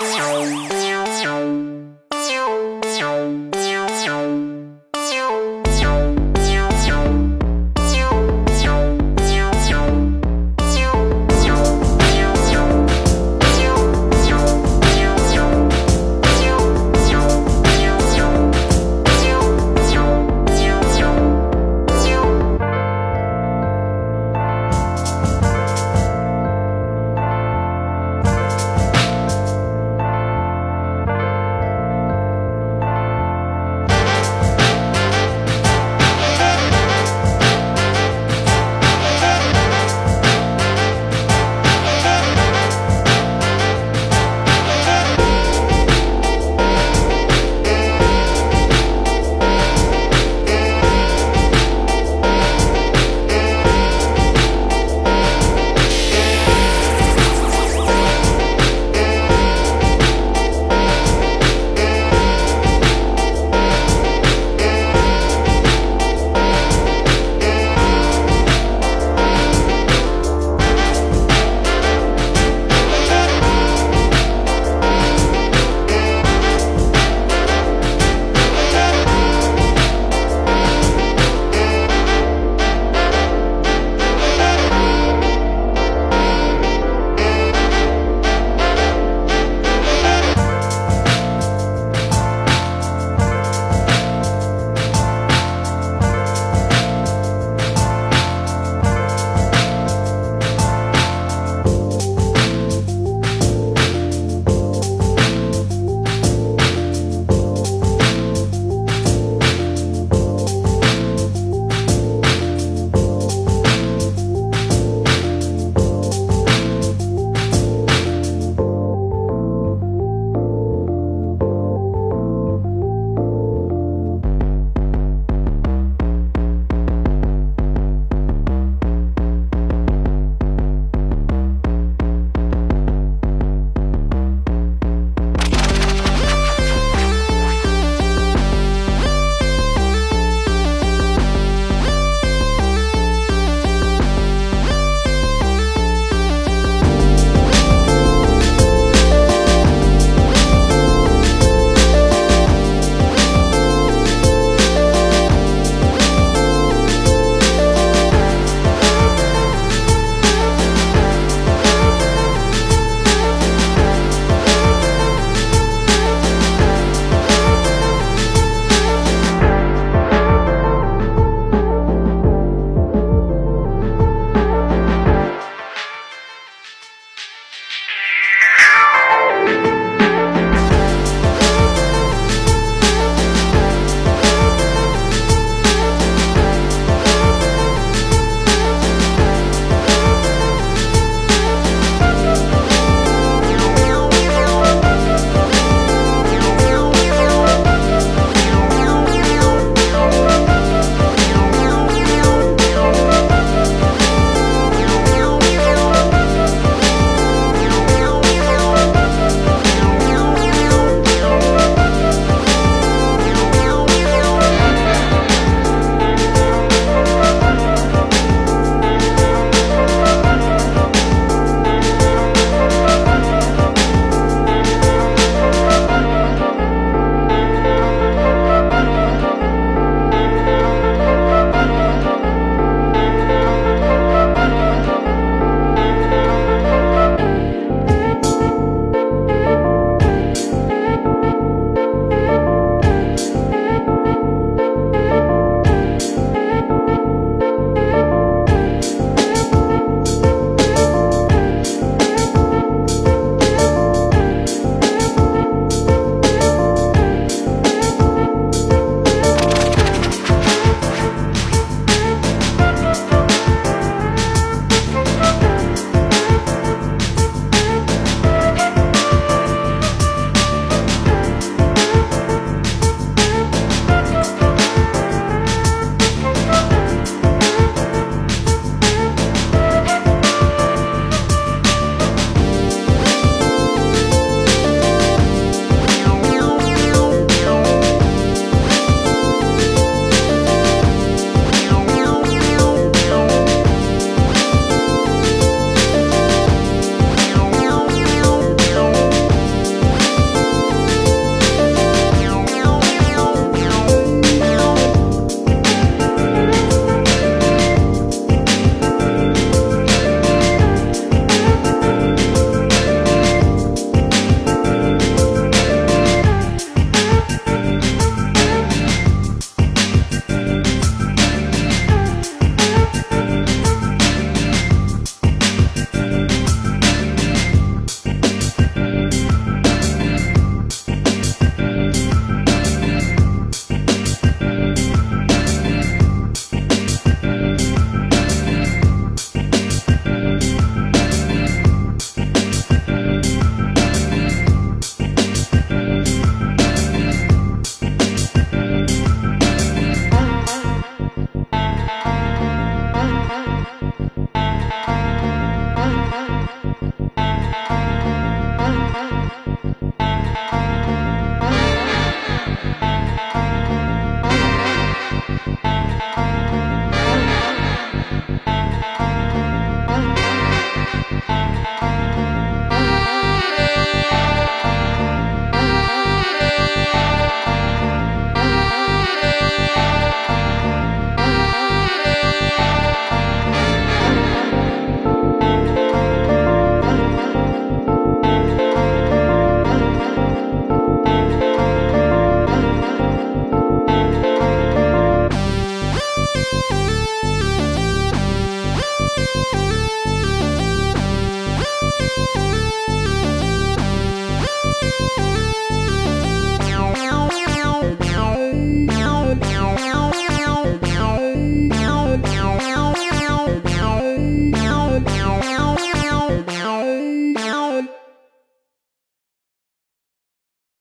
Bye.